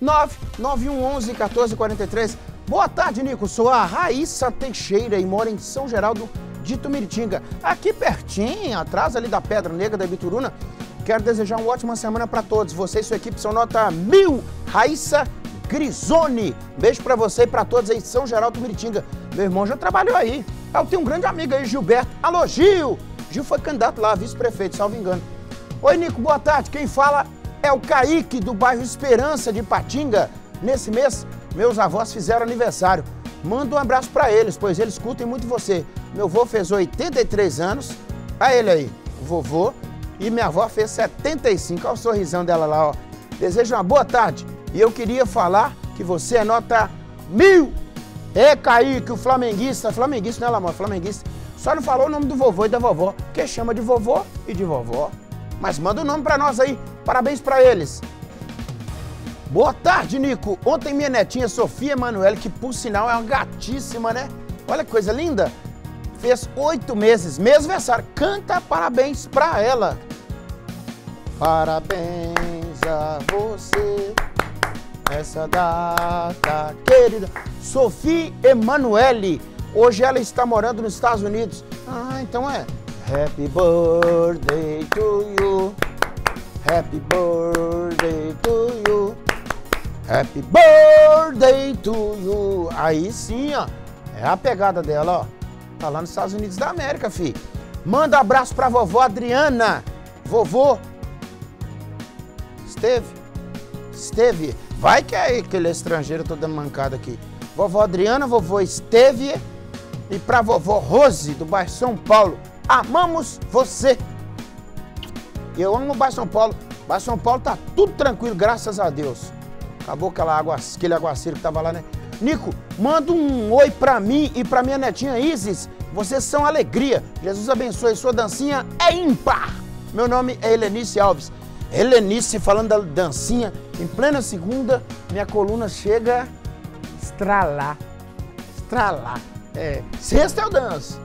99111 1443. Boa tarde, Nico. Sou a Raíssa Teixeira e moro em São Geraldo de Tumiritinga. Aqui pertinho, atrás ali da Pedra Negra da Bituruna. Quero desejar uma ótima semana para todos. Você e sua equipe são nota mil. Raíssa Grisoni. Beijo para você e para todos aí, São Geraldo Miritinga. Meu irmão já trabalhou aí. Eu tenho um grande amigo aí, Gilberto. Alô, Gil! Gil foi candidato lá, vice-prefeito, salvo engano. Oi, Nico, boa tarde. Quem fala é o Kaique, do bairro Esperança de Patinga. Nesse mês, meus avós fizeram aniversário. Manda um abraço para eles, pois eles curtem muito você. Meu avô fez 83 anos. A ele aí, vovô. E minha avó fez 75. Olha o sorrisão dela lá, ó. Desejo uma boa tarde. E eu queria falar que você é nota mil. É, Kaique, o flamenguista. Flamenguista, não é, Lamor? Flamenguista. Só não falou o nome do vovô e da vovó, que chama de vovô e de vovó. Mas manda o um nome para nós aí. Parabéns para eles. Boa tarde, Nico. Ontem minha netinha Sofia Emanuele, que por sinal é uma gatíssima, né? Olha que coisa linda. Fez oito meses, mês aniversário. Canta parabéns para ela. Parabéns a você essa data querida. Sofia Emanuele. Hoje ela está morando nos Estados Unidos. Ah, então é Happy birthday to you. Happy birthday to you. Happy birthday to you. Aí sim, ó. É a pegada dela, ó. Tá lá nos Estados Unidos da América, fi. Manda abraço pra vovó Adriana. Vovô. Esteve. Esteve. Vai que é aquele estrangeiro toda mancada aqui. Vovó Adriana, vovô Esteve e pra vovó Rose, do bairro São Paulo. Amamos você. Eu amo o bairro São Paulo. O bairro São Paulo tá tudo tranquilo, graças a Deus. Acabou aquela água, aquele aguaceiro que tava lá, né? Nico, manda um oi pra mim e pra minha netinha Isis. Vocês são alegria. Jesus abençoe. Sua dancinha é ímpar. Meu nome é Helenice Alves. Helenice falando da dancinha. Em plena segunda, minha coluna chega estralar. Estralar. É, sexta eu danço.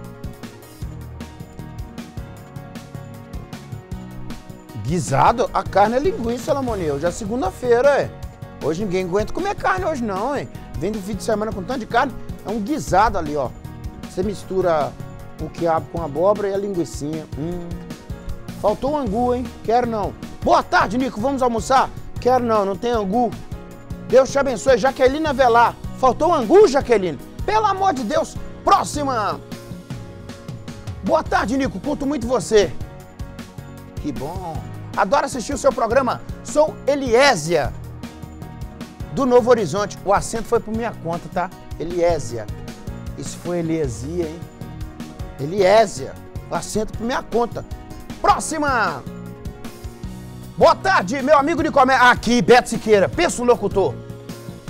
Guisado, a carne é linguiça, Lamonil. Já é segunda-feira, é. Hoje ninguém aguenta comer carne hoje não, hein? Vem do fim de semana com tanto de carne, é um guisado ali, ó. Você mistura o quiabo com a abóbora e a linguiçinha. Hum. Faltou o angu, hein? Quero não. Boa tarde, Nico. Vamos almoçar? Quero não, não tem angu. Deus te abençoe. Jaqueline Avelar. Faltou o angu, Jaqueline? Pelo amor de Deus, próxima! Boa tarde, Nico. Curto muito você. Que bom. Adoro assistir o seu programa. Sou Eliésia, do Novo Horizonte. O acento foi por minha conta, tá? Eliésia. Isso foi Eliesia, hein? Eliésia. O acento por minha conta. Próxima! Boa tarde, meu amigo comédia. Aqui, Beto Siqueira. Pensa o locutor.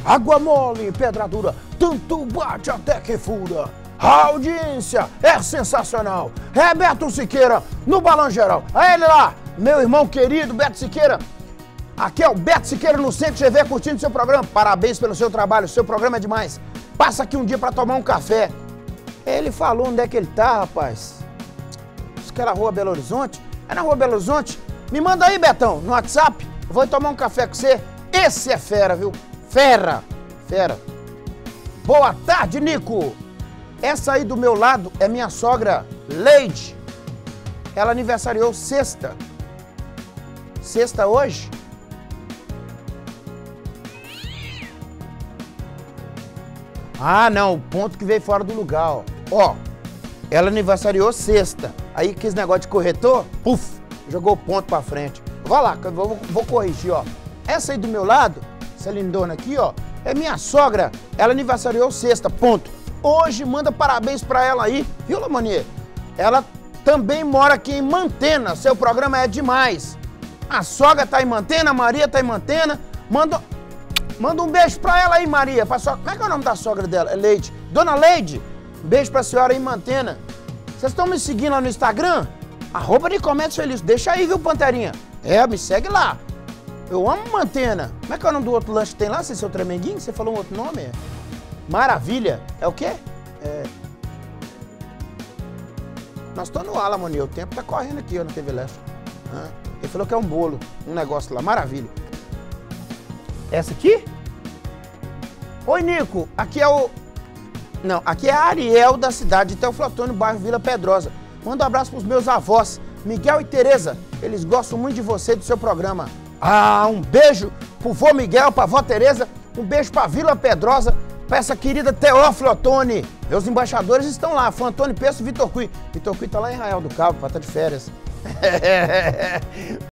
Água mole, pedra dura, tanto bate até que fura. A audiência é sensacional. Beto Siqueira, no Balão Geral. A ele lá, meu irmão querido Beto Siqueira. Aqui é o Beto Siqueira no Centro TV curtindo seu programa. Parabéns pelo seu trabalho, seu programa é demais. Passa aqui um dia para tomar um café. Ele falou onde é que ele tá, rapaz. Isso que era Rua Belo Horizonte? É na Rua Belo Horizonte? Me manda aí, Betão, no WhatsApp. Vou tomar um café com você. Esse é fera, viu? Fera! Fera! Boa tarde, Nico! Essa aí do meu lado é minha sogra, Leide. Ela aniversariou sexta. Sexta hoje? Ah, não, o ponto que veio fora do lugar, ó. Ó, ela aniversariou sexta. Aí quis negócio de corretor, puf, jogou o ponto pra frente. Vai lá, vou, vou corrigir, ó. Essa aí do meu lado essa lindona aqui, ó, é minha sogra. Ela aniversariou sexta, ponto. Hoje manda parabéns pra ela aí, viu, Lamanier? Ela também mora aqui em Mantena. Seu programa é demais. A sogra tá em Mantena, a Maria tá em Mantena. Manda, manda um beijo pra ela aí, Maria. Pra so... Como é que é o nome da sogra dela? É Leide. Dona Leide, um beijo pra senhora em Mantena. Vocês estão me seguindo lá no Instagram? Arroba de Comércio Feliz. Deixa aí, viu, Panterinha? É, me segue lá. Eu amo mantena. Como é que é o nome do outro lanche que tem lá, seu tremenguinho? Você falou um outro nome? Maravilha. É o quê? É... Nós estamos no Alamoni, o tempo tá correndo aqui ó, na TV Leste. Ele falou que é um bolo, um negócio lá, maravilha. Essa aqui? Oi, Nico. Aqui é o... Não, aqui é a Ariel da cidade de Teoflotone, bairro Vila Pedrosa. Manda um abraço pros meus avós, Miguel e Tereza. Eles gostam muito de você e do seu programa. Ah, um beijo pro vô Miguel, pra vó Tereza. Um beijo pra Vila Pedrosa, pra essa querida Teófilo Otoni. Meus embaixadores estão lá, Fã Antônio Peço e Vitor Cui. Vitor Cui tá lá em Israel do Cabo, pra estar tá de férias.